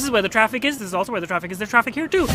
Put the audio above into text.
This is where the traffic is. This is also where the traffic is. There's traffic here too.